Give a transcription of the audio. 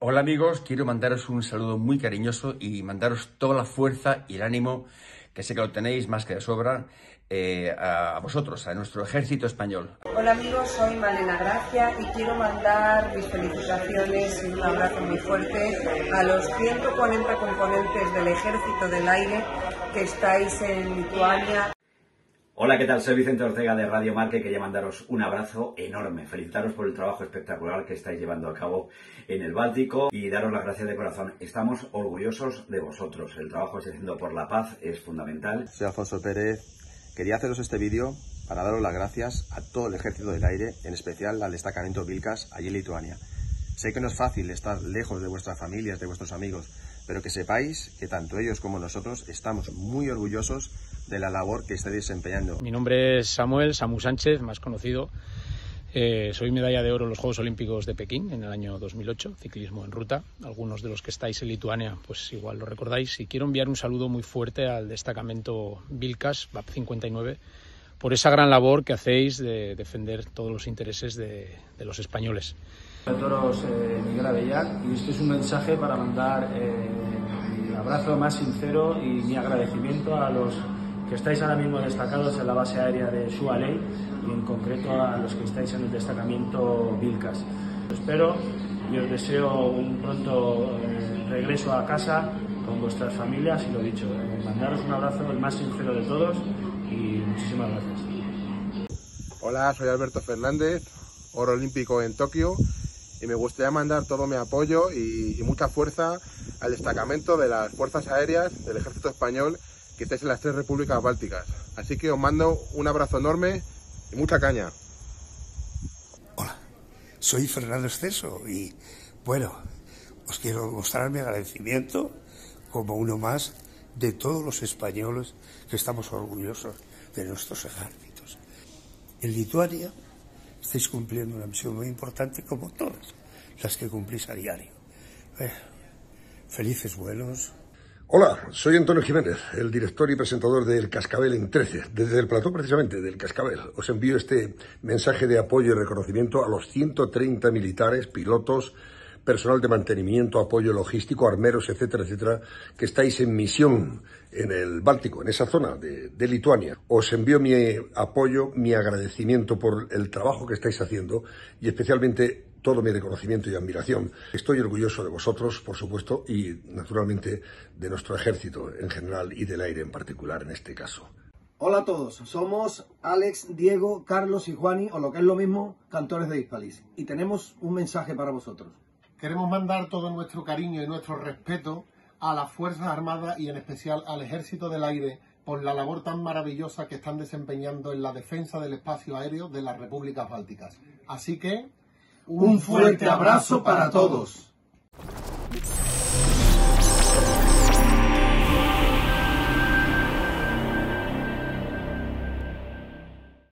Hola amigos, quiero mandaros un saludo muy cariñoso y mandaros toda la fuerza y el ánimo, que sé que lo tenéis más que de sobra, eh, a vosotros, a nuestro ejército español. Hola amigos, soy Malena Gracia y quiero mandar mis felicitaciones y un abrazo muy fuerte a los 140 componentes del Ejército del Aire que estáis en Lituania. Hola, ¿qué tal? Soy Vicente Ortega de Radio Marque. Quería mandaros un abrazo enorme, felicitaros por el trabajo espectacular que estáis llevando a cabo en el Báltico y daros las gracias de corazón. Estamos orgullosos de vosotros. El trabajo que estáis haciendo por la paz es fundamental. Soy Alfonso Pérez. Quería haceros este vídeo para daros las gracias a todo el Ejército del Aire, en especial al destacamento Vilcas, allí en Lituania. Sé que no es fácil estar lejos de vuestras familias, de vuestros amigos, pero que sepáis que tanto ellos como nosotros estamos muy orgullosos de la labor que estáis desempeñando. Mi nombre es Samuel, Samu Sánchez, más conocido. Eh, soy medalla de oro en los Juegos Olímpicos de Pekín en el año 2008, ciclismo en ruta. Algunos de los que estáis en Lituania, pues igual lo recordáis. Y quiero enviar un saludo muy fuerte al destacamento Vilcas, VAP 59, por esa gran labor que hacéis de defender todos los intereses de, de los españoles. Toros eh, Miguel Avellán, y este es un mensaje para mandar eh, mi abrazo más sincero y mi agradecimiento a los que estáis ahora mismo destacados en la base aérea de Sualey y en concreto a los que estáis en el destacamento Vilcas. Espero y os deseo un pronto eh, regreso a casa con vuestras familias y lo dicho, eh, mandaros un abrazo el más sincero de todos y muchísimas gracias. Hola, soy Alberto Fernández, oro olímpico en Tokio y me gustaría mandar todo mi apoyo y mucha fuerza al destacamento de las Fuerzas Aéreas del Ejército Español que estáis en las tres repúblicas bálticas. Así que os mando un abrazo enorme y mucha caña. Hola, soy Fernando Exceso y bueno, os quiero mostrar mi agradecimiento como uno más de todos los españoles que estamos orgullosos de nuestros ejércitos. En Lituania estáis cumpliendo una misión muy importante como todas las que cumplís a diario. Eh, felices vuelos, Hola, soy Antonio Jiménez, el director y presentador del Cascabel en 13, desde el plató precisamente del Cascabel. Os envío este mensaje de apoyo y reconocimiento a los 130 militares, pilotos, personal de mantenimiento, apoyo logístico, armeros, etcétera, etcétera, que estáis en misión en el Báltico, en esa zona de, de, Lituania. Os envío mi apoyo, mi agradecimiento por el trabajo que estáis haciendo y especialmente todo mi reconocimiento y admiración. Estoy orgulloso de vosotros, por supuesto, y naturalmente de nuestro ejército en general y del aire en particular en este caso. Hola a todos, somos Alex, Diego, Carlos y Juani, o lo que es lo mismo, cantores de Hispalis. Y tenemos un mensaje para vosotros. Queremos mandar todo nuestro cariño y nuestro respeto a las Fuerzas Armadas y en especial al Ejército del Aire por la labor tan maravillosa que están desempeñando en la defensa del espacio aéreo de las repúblicas bálticas. Así que un fuerte abrazo para todos.